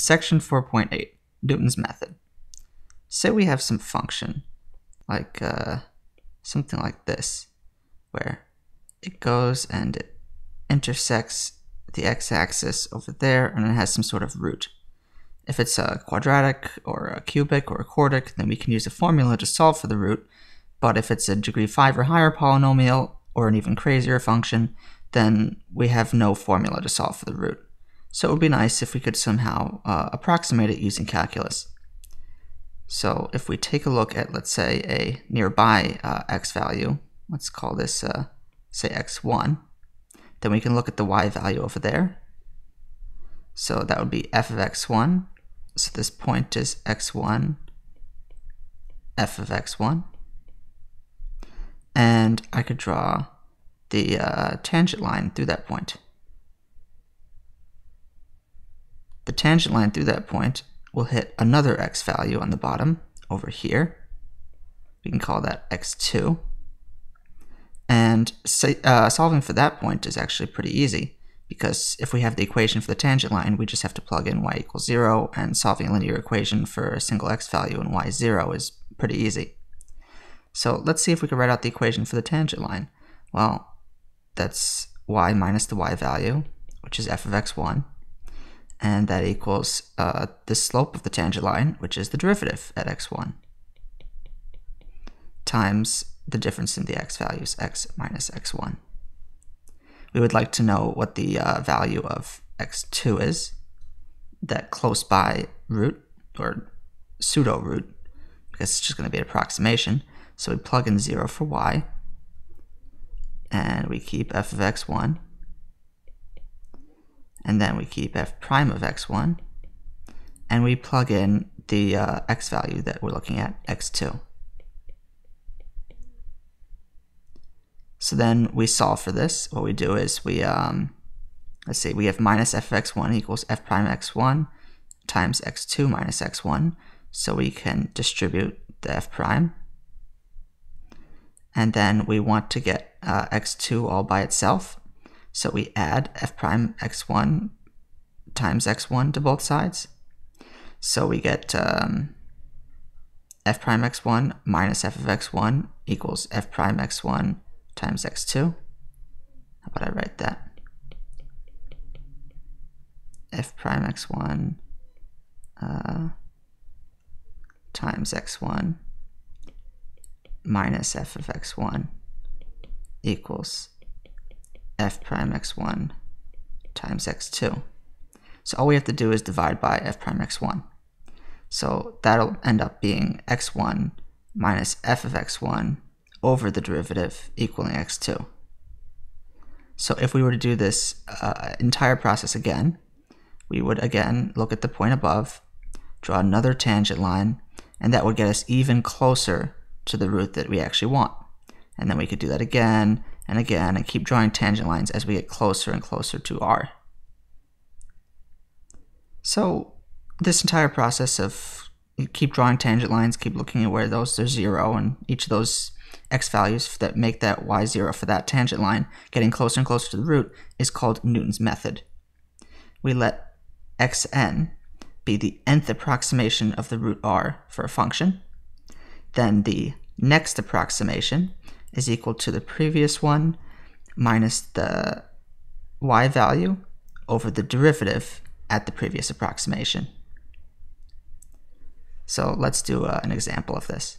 Section 4.8, Newton's method. Say we have some function, like uh, something like this, where it goes and it intersects the x-axis over there and it has some sort of root. If it's a quadratic or a cubic or a quartic, then we can use a formula to solve for the root. But if it's a degree 5 or higher polynomial, or an even crazier function, then we have no formula to solve for the root. So it would be nice if we could somehow uh, approximate it using calculus. So if we take a look at, let's say, a nearby uh, x value, let's call this, uh, say, x1, then we can look at the y value over there. So that would be f of x1. So this point is x1, f of x1. And I could draw the uh, tangent line through that point. The tangent line through that point will hit another x value on the bottom over here. We can call that x2. And uh, solving for that point is actually pretty easy because if we have the equation for the tangent line, we just have to plug in y equals 0, and solving a linear equation for a single x value and y 0 is pretty easy. So let's see if we can write out the equation for the tangent line. Well, that's y minus the y value, which is f of x1, and that equals uh, the slope of the tangent line, which is the derivative at x1, times the difference in the x values, x minus x1. We would like to know what the uh, value of x2 is, that close by root, or pseudo root, because it's just going to be an approximation. So we plug in 0 for y, and we keep f of x1 and then we keep f prime of x1 and we plug in the uh, x value that we're looking at x2 so then we solve for this. What we do is we um, let's see we have minus f of x1 equals f prime x1 times x2 minus x1 so we can distribute the f prime. And then we want to get uh, x2 all by itself. So we add f prime x1 times x1 to both sides. So we get um, f prime x1 minus f of x1 equals f prime x1 times x2. How about I write that? f prime x1 uh, times x1 minus f of x1 equals f prime x1 times x2. So all we have to do is divide by f prime x1. So that'll end up being x1 minus f of x1 over the derivative equaling x2. So if we were to do this uh, entire process again, we would again look at the point above, draw another tangent line, and that would get us even closer to the root that we actually want. And then we could do that again and again and keep drawing tangent lines as we get closer and closer to R. So this entire process of keep drawing tangent lines, keep looking at where those are zero and each of those x values that make that y zero for that tangent line getting closer and closer to the root is called Newton's method. We let xn be the nth approximation of the root r for a function, then the next approximation is equal to the previous one minus the y value over the derivative at the previous approximation. So let's do uh, an example of this.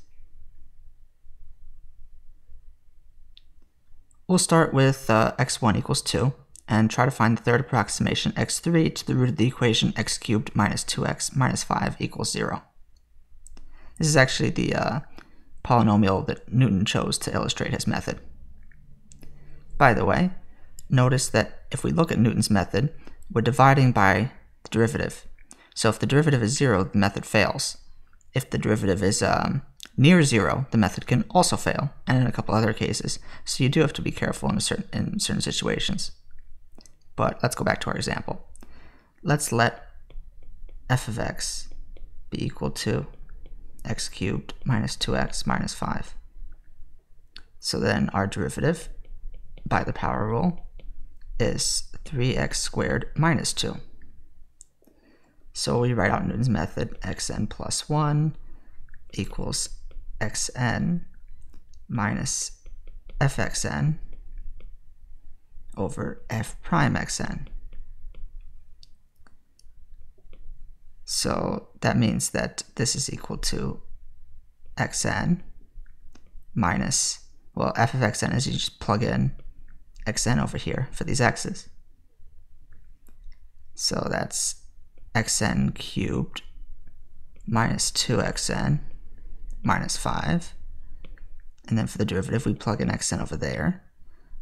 We'll start with uh, x1 equals 2 and try to find the third approximation x3 to the root of the equation x cubed minus 2x minus 5 equals 0. This is actually the uh, polynomial that Newton chose to illustrate his method. By the way, notice that if we look at Newton's method, we're dividing by the derivative. So if the derivative is 0, the method fails. If the derivative is um, near 0, the method can also fail, and in a couple other cases. So you do have to be careful in certain, in certain situations. But let's go back to our example. Let's let f of x be equal to x cubed minus 2x minus 5. So then our derivative by the power rule is 3x squared minus 2. So we write out Newton's method, xn plus 1 equals xn minus fxn over f prime xn. So that means that this is equal to xn minus, well, f of xn is you just plug in xn over here for these x's. So that's xn cubed minus 2xn minus 5. And then for the derivative, we plug in xn over there.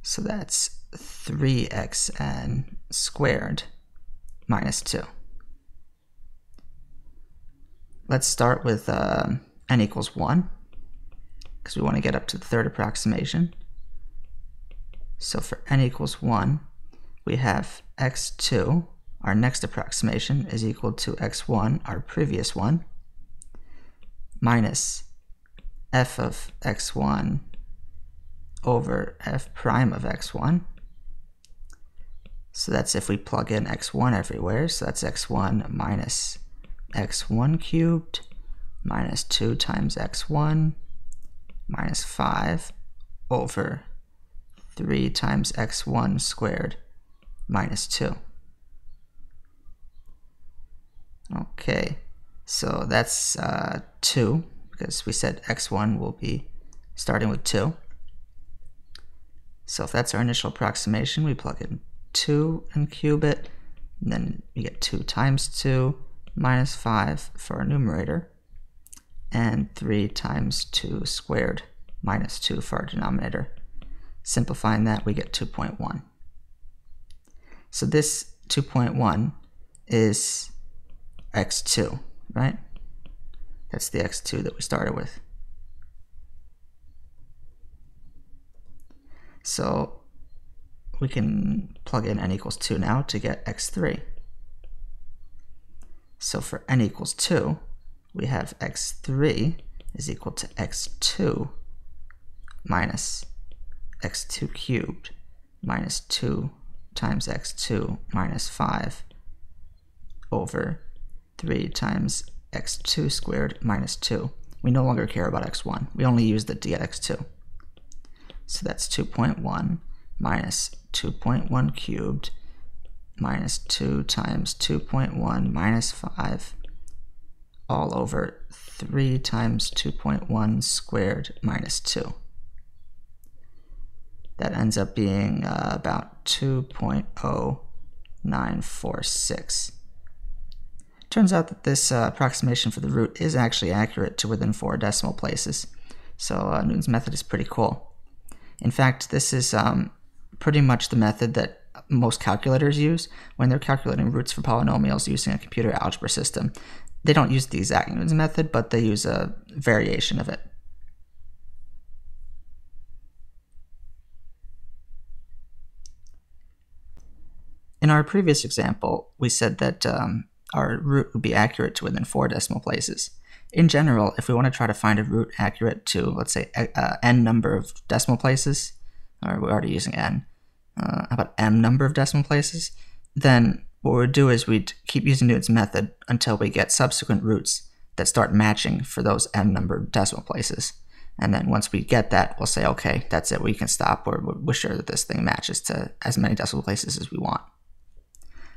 So that's 3xn squared minus 2. Let's start with uh, n equals 1, because we want to get up to the third approximation. So for n equals 1, we have x2, our next approximation, is equal to x1, our previous one, minus f of x1 over f prime of x1. So that's if we plug in x1 everywhere, so that's x1 minus x1 cubed minus 2 times x1 minus 5 over 3 times x1 squared minus 2. Okay, so that's uh, 2 because we said x1 will be starting with 2. So if that's our initial approximation, we plug in 2 and cube it, and then we get 2 times 2 minus 5 for our numerator, and 3 times 2 squared minus 2 for our denominator. Simplifying that, we get 2.1. So this 2.1 is x2, right? That's the x2 that we started with. So we can plug in n equals 2 now to get x3. So for n equals 2, we have x3 is equal to x2 minus x2 cubed minus 2 times x2 minus 5 over 3 times x2 squared minus 2. We no longer care about x1. We only use the to get x2. So that's 2.1 minus 2.1 cubed minus 2 times 2.1 minus 5 all over 3 times 2.1 squared minus 2. That ends up being uh, about 2.0946. Turns out that this uh, approximation for the root is actually accurate to within four decimal places. So uh, Newton's method is pretty cool. In fact, this is um, pretty much the method that most calculators use when they're calculating roots for polynomials using a computer algebra system. They don't use the exact Newton's method, but they use a variation of it. In our previous example, we said that um, our root would be accurate to within four decimal places. In general, if we want to try to find a root accurate to, let's say, uh, n number of decimal places, or we're already using n, uh, about m number of decimal places, then what we'd do is we'd keep using Newton's method until we get subsequent roots that start matching for those m number of decimal places. And then once we get that, we'll say, okay, that's it. We can stop. We're, sure that this thing matches to as many decimal places as we want.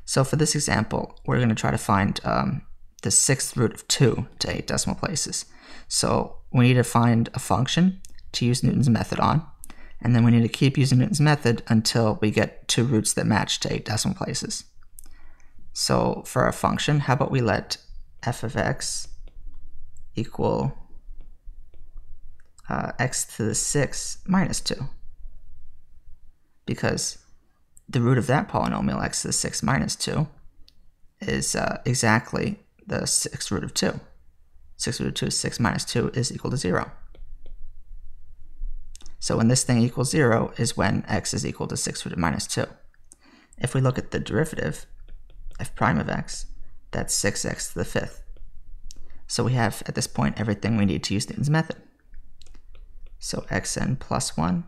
So for this example, we're going to try to find um, the sixth root of 2 to 8 decimal places. So we need to find a function to use Newton's method on. And then we need to keep using Newton's method until we get two roots that match to eight decimal places. So for our function, how about we let f of x equal uh, x to the 6 minus 2. Because the root of that polynomial, x to the 6 minus 2, is uh, exactly the 6th root of 2. 6 root of 2 is 6 minus 2 is equal to 0. So when this thing equals 0 is when x is equal to 6 rooted minus 2. If we look at the derivative, f prime of x, that's 6x to the fifth. So we have, at this point, everything we need to use Newton's method. So xn plus 1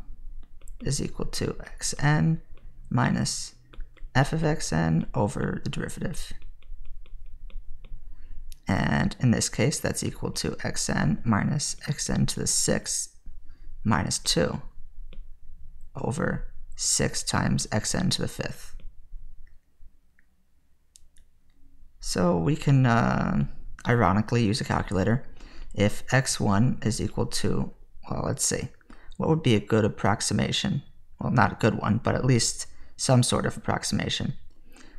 is equal to xn minus f of xn over the derivative. And in this case, that's equal to xn minus xn to the 6 minus 2 over 6 times xn to the 5th. So we can uh, ironically use a calculator. If x1 is equal to, well, let's see, what would be a good approximation? Well, not a good one, but at least some sort of approximation.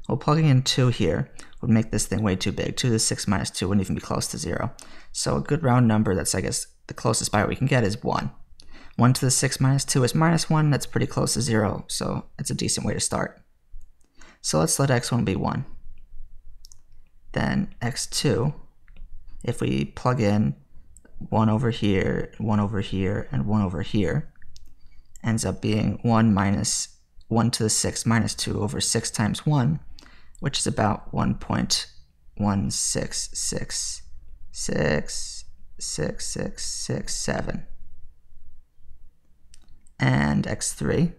Well, plugging in 2 here would make this thing way too big. 2 to the 6 minus 2 wouldn't even be close to 0. So a good round number that's, I guess, the closest by we can get is 1. 1 to the 6 minus 2 is minus 1. That's pretty close to 0, so it's a decent way to start. So let's let x1 be 1 then x2, if we plug in 1 over here, 1 over here, and 1 over here, ends up being 1 minus 1 to the 6 minus 2 over 6 times 1, which is about 1.1666667. And x3,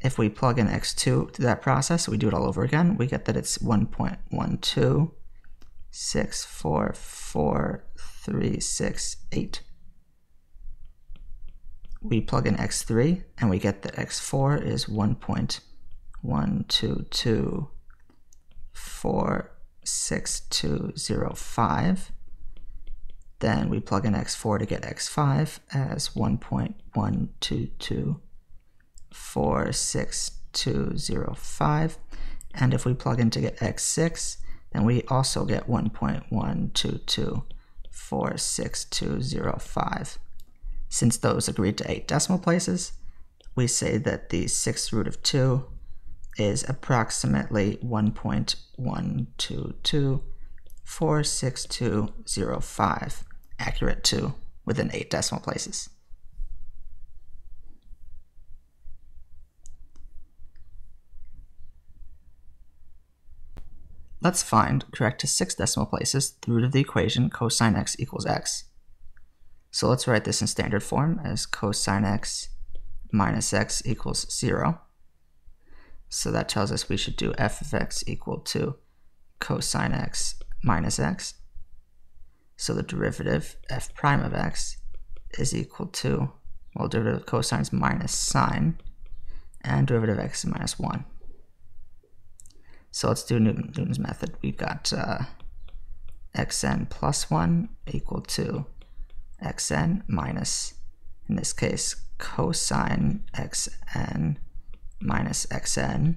if we plug in x2 to that process, we do it all over again, we get that it's 1.1264436 We plug in x3 and we get that x4 is 1.122462205. Then we plug in x4 to get x5 as 1.122 46205. And if we plug in to get x6, then we also get 1.122462205. Since those agreed to eight decimal places, we say that the sixth root of 2 is approximately 1.122462205, accurate to within eight decimal places. Let's find, correct to six decimal places, the root of the equation cosine x equals x. So let's write this in standard form as cosine x minus x equals 0. So that tells us we should do f of x equal to cosine x minus x. So the derivative f prime of x is equal to, well, derivative of cosine is minus sine, and derivative of x is minus 1. So let's do Newton, Newton's method. We've got uh, xn plus 1 equal to xn minus, in this case, cosine xn minus xn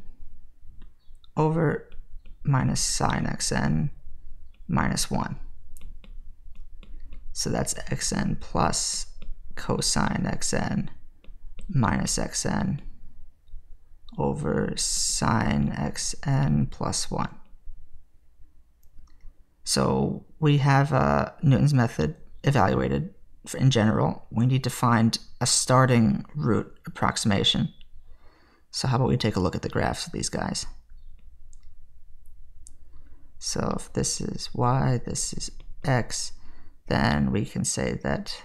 over minus sine xn minus 1. So that's xn plus cosine xn minus xn over sine xn plus 1. So we have uh, Newton's method evaluated. In general, we need to find a starting root approximation. So how about we take a look at the graphs of these guys. So if this is y, this is x, then we can say that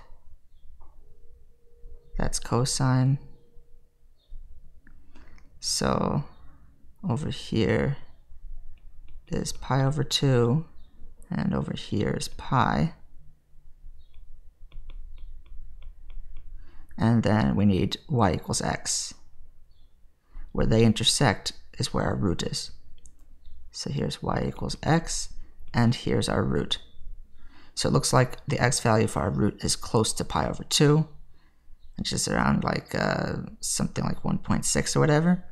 that's cosine so over here is pi over 2, and over here is pi. And then we need y equals x. Where they intersect is where our root is. So here's y equals x, and here's our root. So it looks like the x value for our root is close to pi over 2, which is around like uh, something like 1.6 or whatever.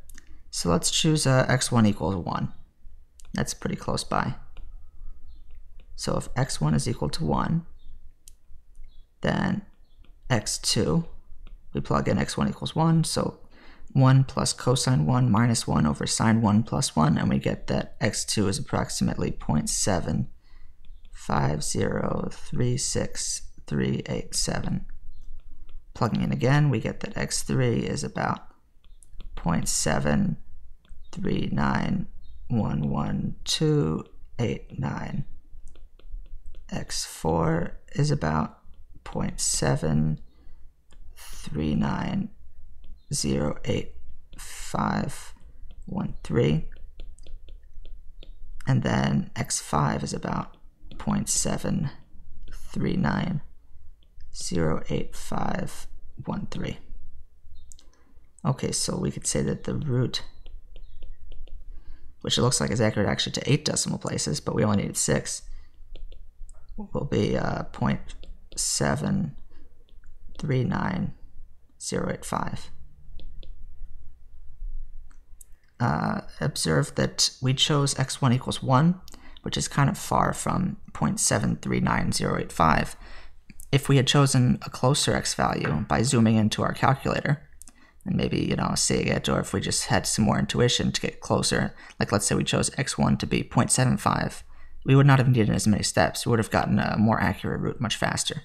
So let's choose uh, x1 equals 1. That's pretty close by. So if x1 is equal to 1, then x2, we plug in x1 equals 1, so 1 plus cosine 1 minus 1 over sine 1 plus 1, and we get that x2 is approximately 0.7503637. Plugging in again, we get that x3 is about 0.7391129. X4 is about 0.739085513. And then X5 is about 0.739085513. Okay, so we could say that the root, which it looks like is accurate actually to eight decimal places, but we only needed six, will be uh, 0.739085. Uh, observe that we chose x1 equals 1, which is kind of far from 0.739085. If we had chosen a closer x value by zooming into our calculator, and maybe, you know, seeing it, or if we just had some more intuition to get closer, like let's say we chose x1 to be 0.75, we would not have needed as many steps. We would have gotten a more accurate root much faster.